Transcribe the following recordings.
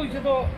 你知道。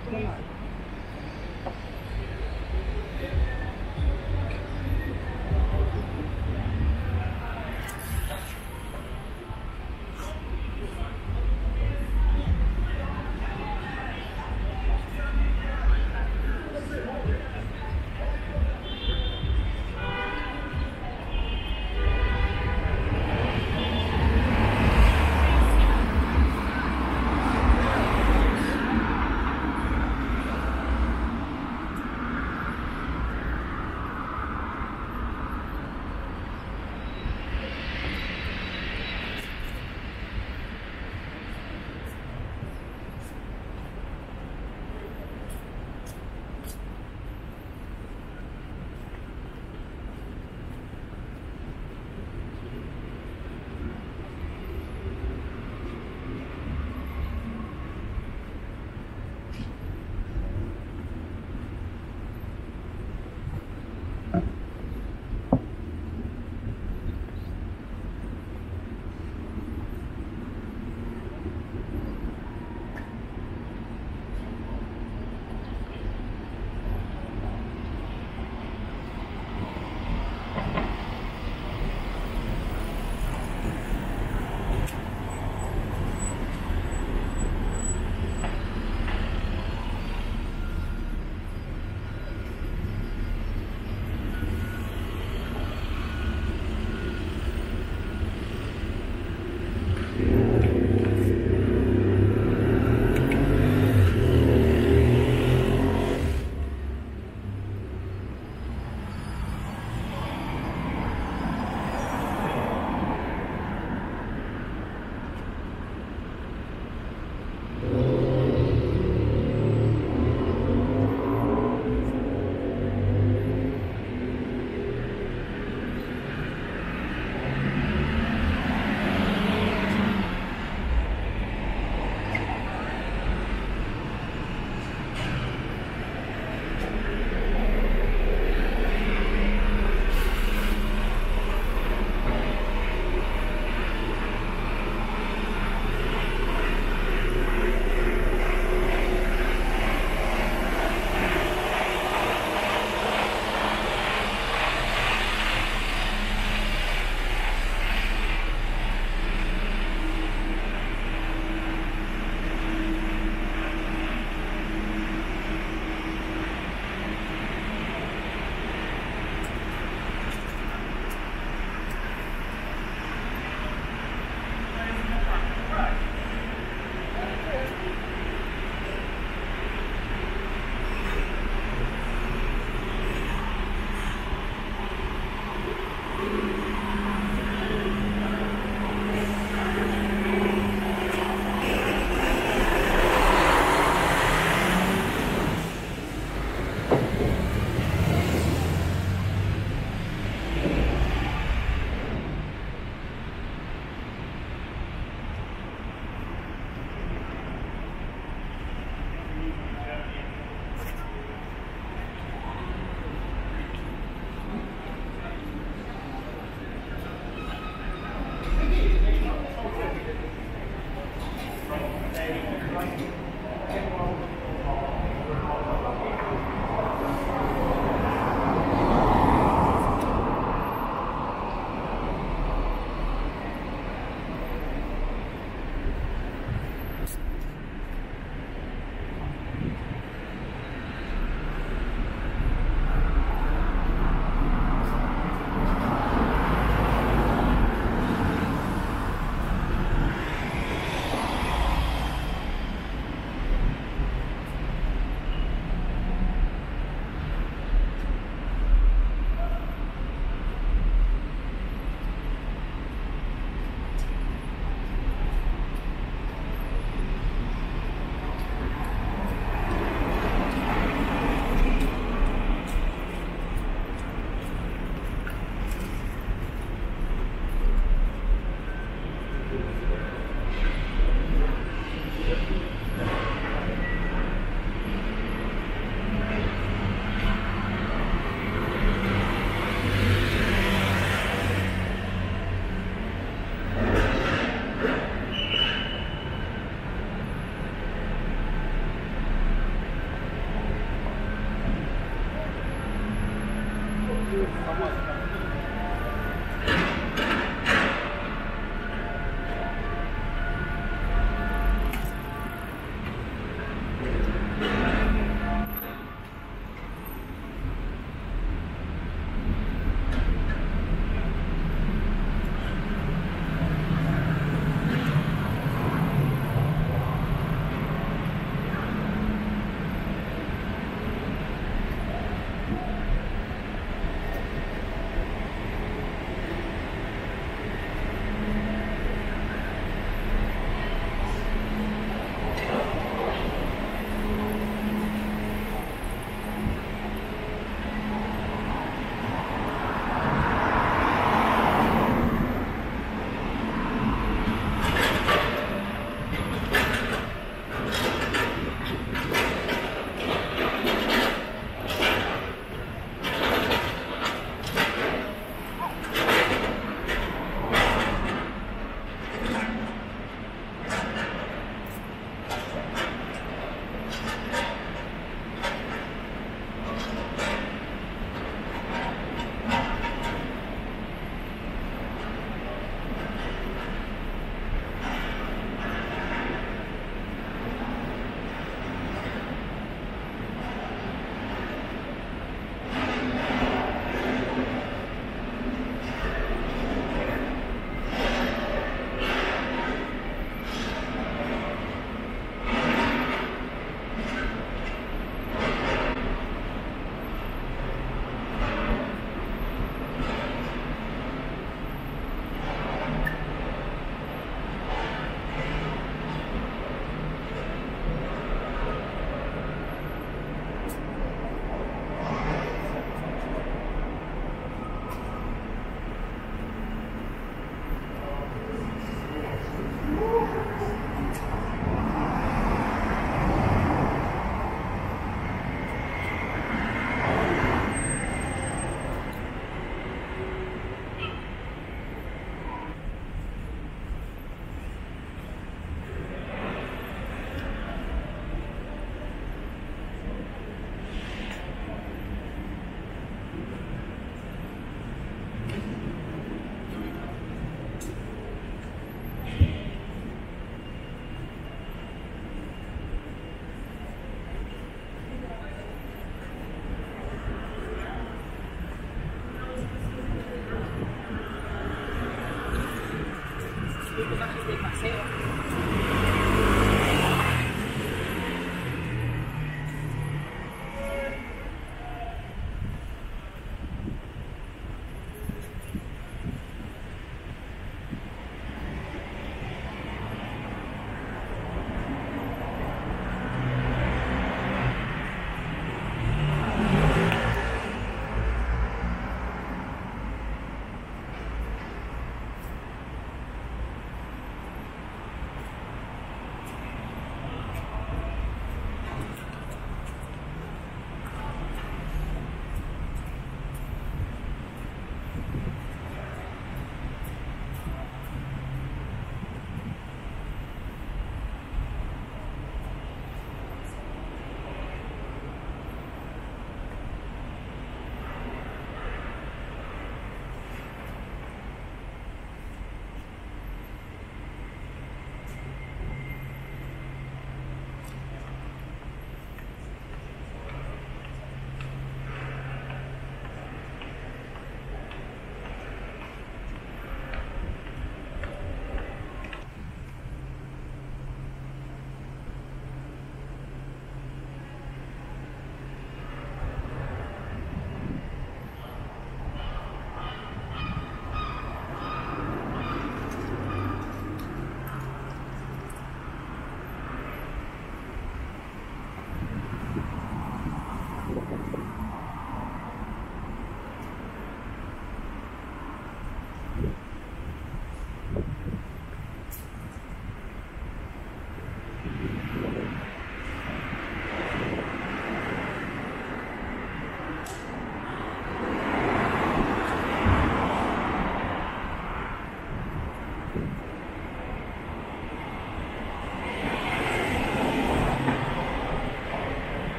de paseo.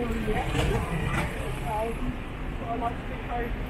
Story yet. Um, so I like to think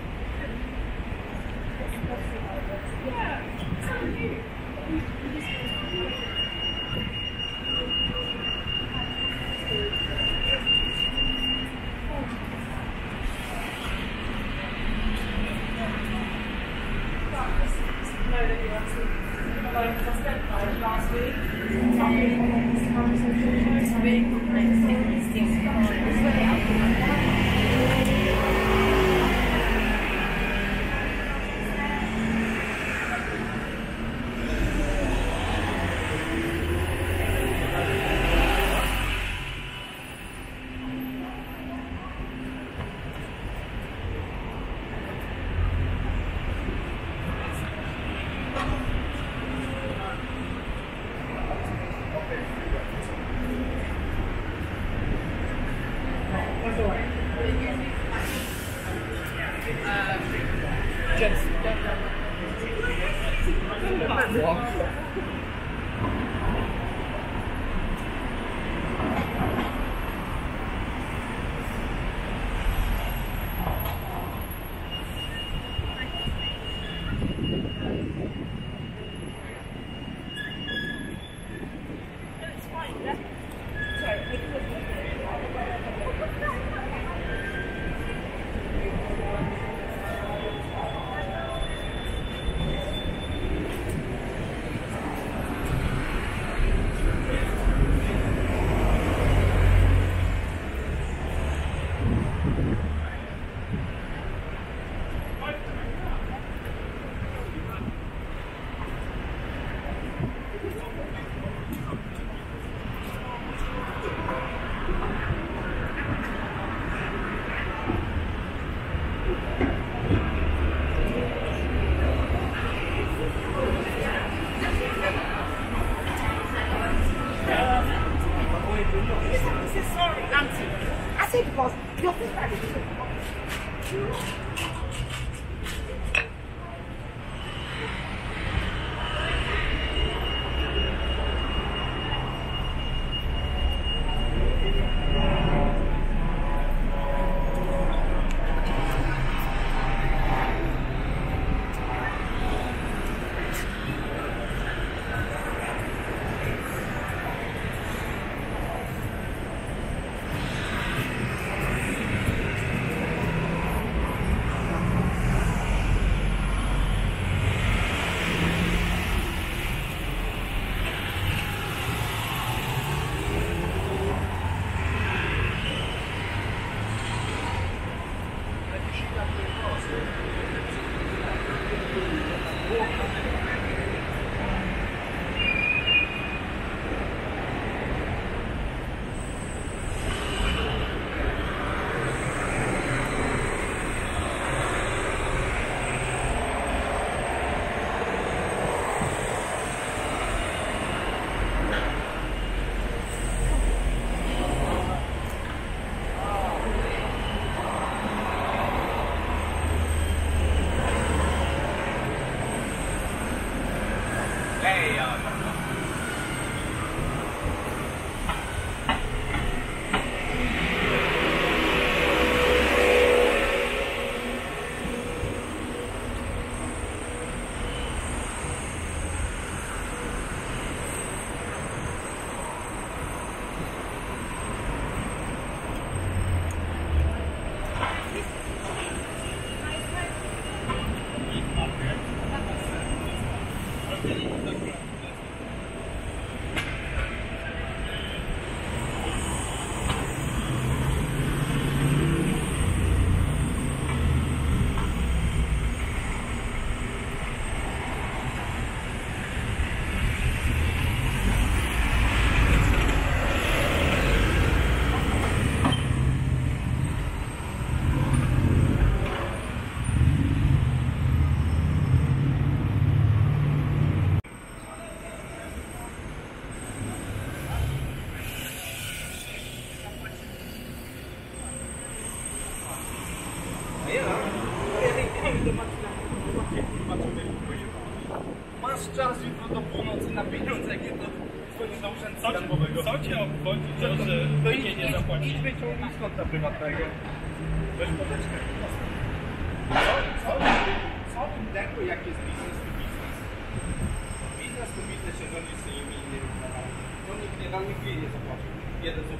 very sorry, I said because your wyciągnij z konta prywatnego. Weź podeczkę. Co innego jak jest biznes to biznes? Biznes to biznes się rządzi z tymi innymi sprawami. To nikt nie dał, nikt nie zapłacił. Jeden.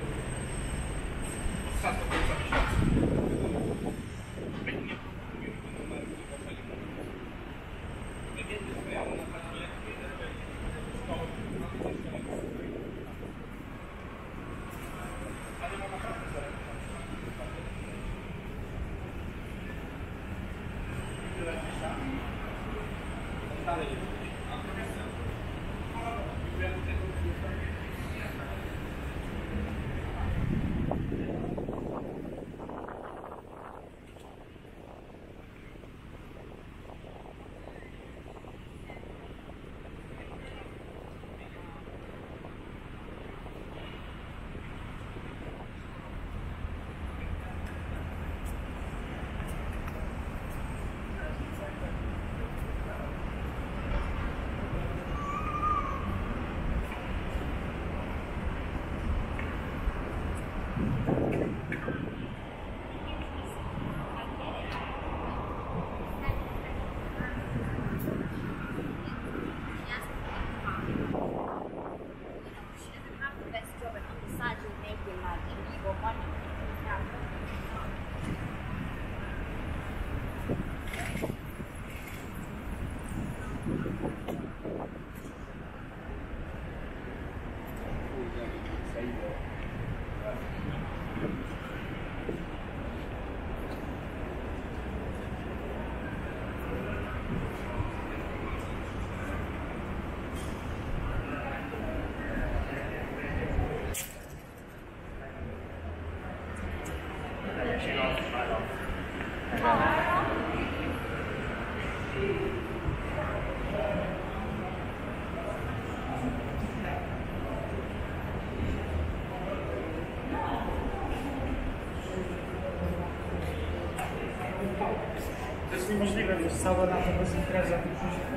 Deus salva na roupa